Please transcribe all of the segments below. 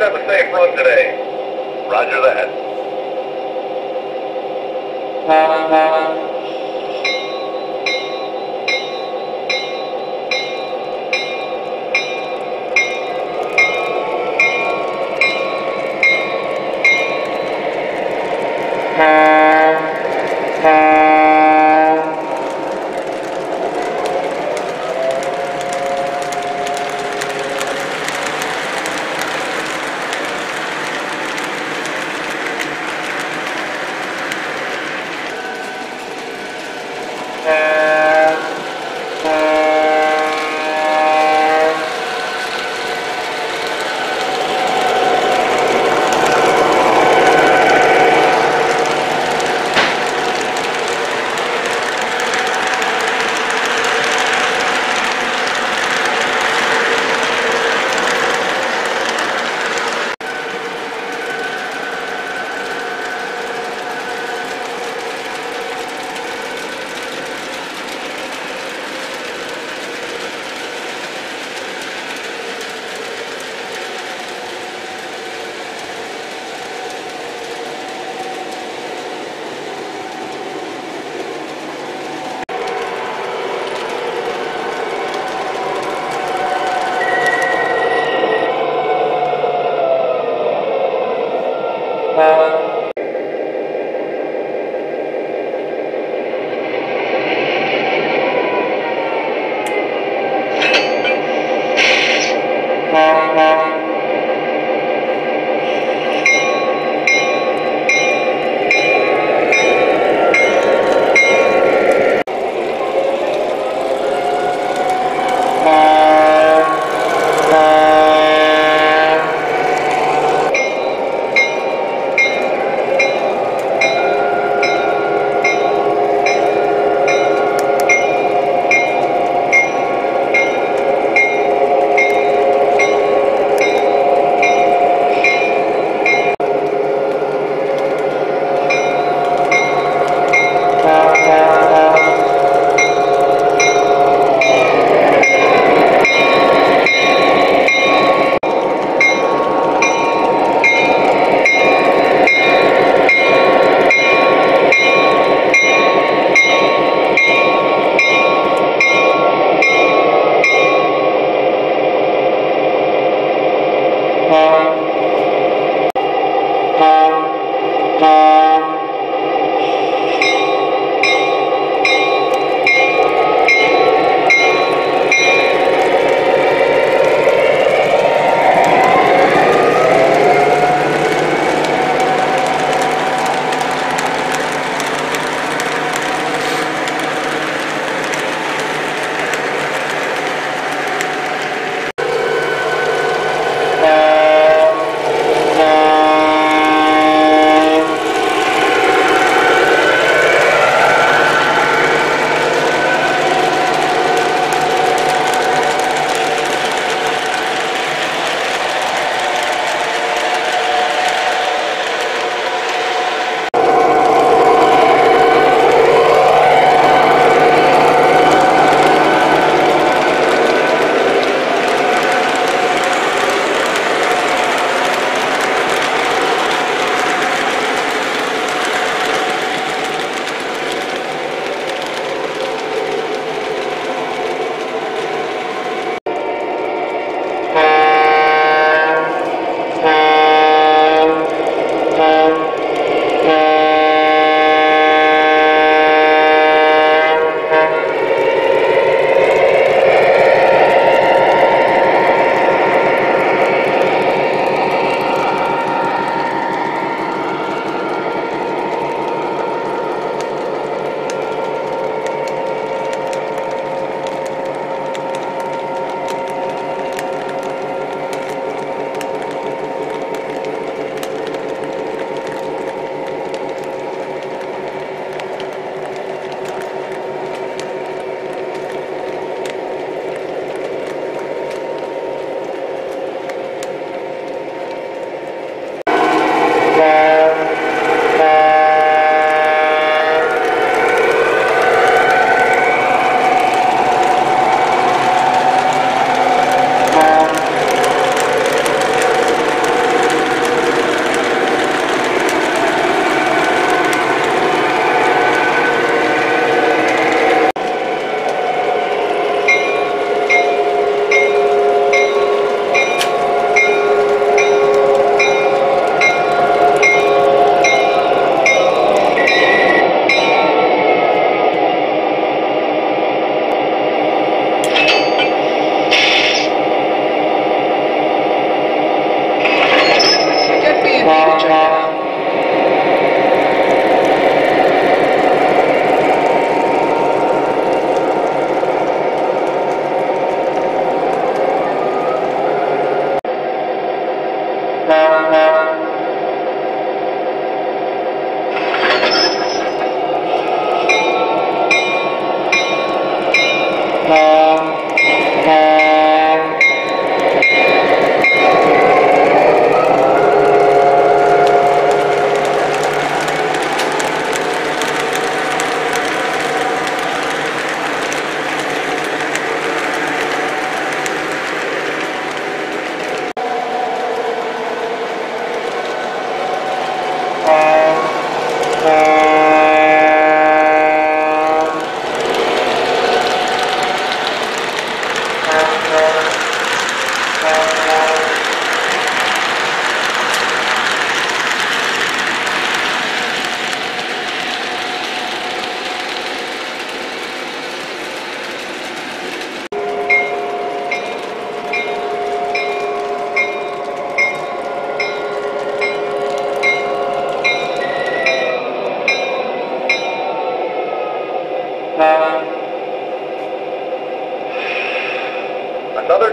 have a safe run today. Roger that.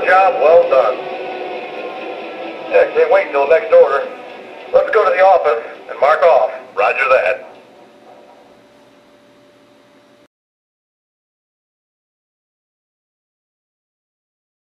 Job well done. Yeah, can't wait until the next order. Let's go to the office and mark off. Roger that.